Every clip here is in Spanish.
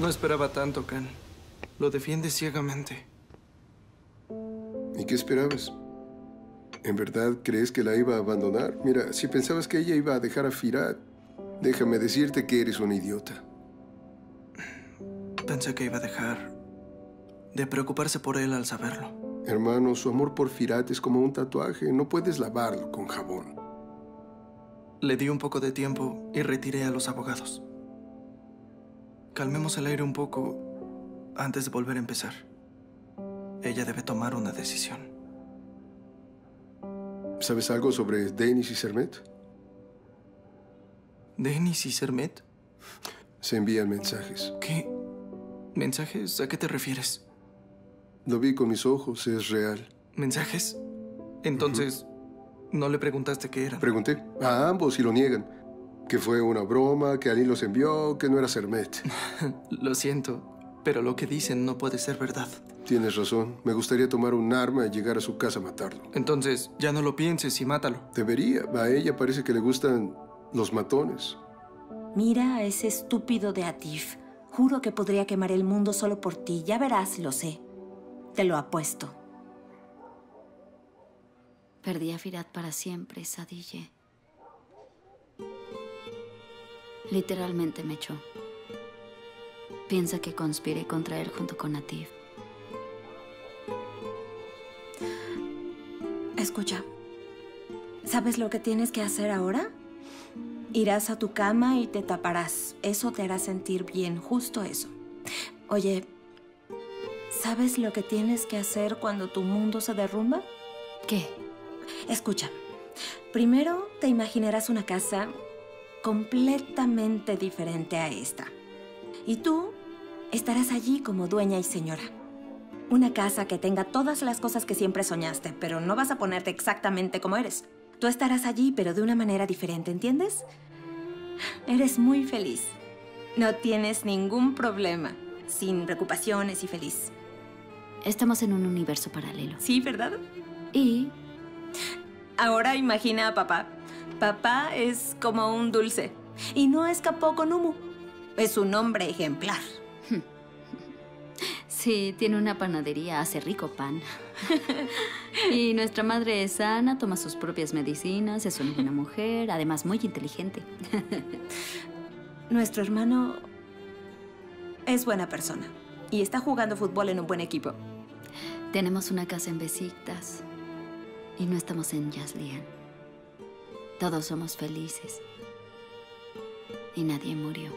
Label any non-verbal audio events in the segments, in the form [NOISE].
No esperaba tanto, Khan. Lo defiende ciegamente. ¿Y qué esperabas? ¿En verdad crees que la iba a abandonar? Mira, si pensabas que ella iba a dejar a Firat, déjame decirte que eres un idiota. Pensé que iba a dejar de preocuparse por él al saberlo. Hermano, su amor por Firat es como un tatuaje. No puedes lavarlo con jabón. Le di un poco de tiempo y retiré a los abogados. Calmemos el aire un poco antes de volver a empezar. Ella debe tomar una decisión. ¿Sabes algo sobre Denis y Sermet? ¿Denis y Sermet? Se envían mensajes. ¿Qué? ¿Mensajes? ¿A qué te refieres? Lo vi con mis ojos, es real. ¿Mensajes? Entonces, ¿no le preguntaste qué era? Pregunté a ambos y lo niegan. Que fue una broma, que Ali los envió, que no era Sermet. [LAUGHS] lo siento, pero lo que dicen no puede ser verdad. Tienes razón. Me gustaría tomar un arma y llegar a su casa a matarlo. Entonces, ya no lo pienses y mátalo. Debería. A ella parece que le gustan los matones. Mira a ese estúpido de Atif. Juro que podría quemar el mundo solo por ti. Ya verás, lo sé. Te lo apuesto. Perdí a Firat para siempre, Sadille. Literalmente me echó. Piensa que conspiré contra él junto con Atif. Escucha, ¿sabes lo que tienes que hacer ahora? Irás a tu cama y te taparás. Eso te hará sentir bien, justo eso. Oye, ¿sabes lo que tienes que hacer cuando tu mundo se derrumba? ¿Qué? Escucha, primero te imaginarás una casa completamente diferente a esta. Y tú estarás allí como dueña y señora. Una casa que tenga todas las cosas que siempre soñaste, pero no vas a ponerte exactamente como eres. Tú estarás allí, pero de una manera diferente, ¿entiendes? Eres muy feliz. No tienes ningún problema. Sin preocupaciones y feliz. Estamos en un universo paralelo. Sí, ¿verdad? Y... Ahora imagina a papá. Papá es como un dulce. Y no escapó con humo. Es un hombre ejemplar. [LAUGHS] Sí, tiene una panadería, hace rico pan. [LAUGHS] y nuestra madre es sana, toma sus propias medicinas, es una buena mujer, además muy inteligente. [LAUGHS] Nuestro hermano es buena persona y está jugando fútbol en un buen equipo. Tenemos una casa en Besiktas y no estamos en Yazlian. Todos somos felices y nadie murió.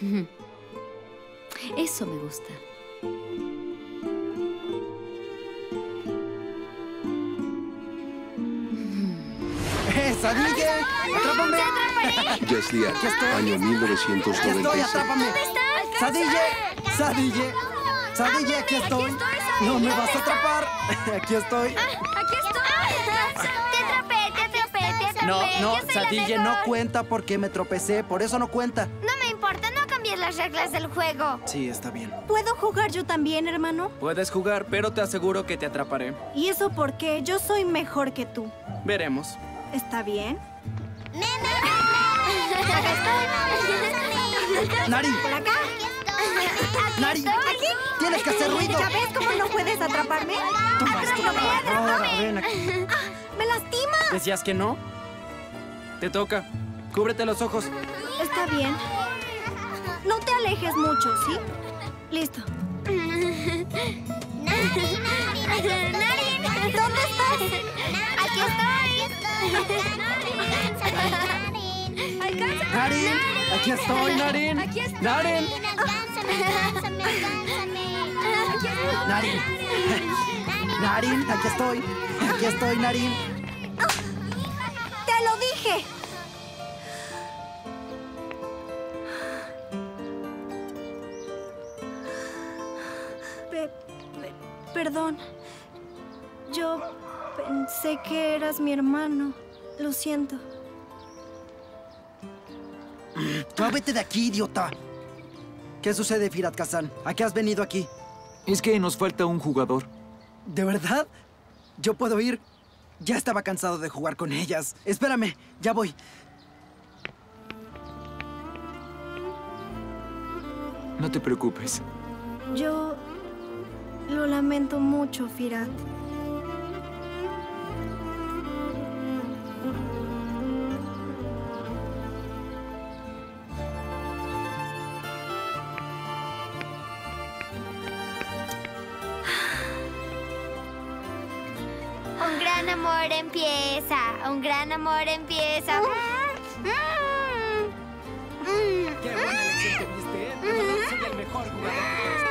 [LAUGHS] Eso me gusta. ¡Eh, Sadille! ¡Atrápame! Año ¡Aquí 1996. estoy, atrápame! ¡Sadille! ¡Sadille! ¡Sadille, aquí estoy! ¡No me vas a atrapar! ¡Aquí estoy! Aquí estoy. Te atrapé, te atrapé, te atrapé. No, no, Sadille, no cuenta porque me tropecé, por eso no cuenta. No me importa, no cambies las reglas del juego. Sí, está bien. ¿Puedo jugar yo también, hermano? Puedes jugar, pero te aseguro que te atraparé. ¿Y eso por qué? Yo soy mejor que tú. Veremos. ¿Está bien? ¡Nari! ¿Por acá? ¡Nari! ¿Aquí? ¡Tienes que hacer ruido! ¿Ya ves cómo no puedes atraparme? Ven aquí. ¡Me lastima! ¿Decías que no? Te toca. Cúbrete los ojos. Está bien. No te alejes mucho, ¿sí? Listo. ¿Dónde estás? Aquí estoy. ¡Narin! ¡Aquí estoy, Narin! Aquí estoy. ¡Narin! Alcánzame, alcánzame, alcánzame. Aquí estoy. ¡Narin! ¡Narin! ¡Aquí estoy! ¡Aquí estoy, Narin! ¡Te lo dije! Pe- pe- perdón. Yo pensé que eras mi hermano. Lo siento. ¡Tú vete de aquí, idiota! ¿Qué sucede, Firat Kazan? ¿A qué has venido aquí? Es que nos falta un jugador. ¿De verdad? ¿Yo puedo ir? Ya estaba cansado de jugar con ellas. Espérame, ya voy. No te preocupes. Yo lo lamento mucho, Firat. gran amor empieza, un gran amor empieza. Mm. Mm. ¡Qué buena lección que viste! Soy el mejor jugador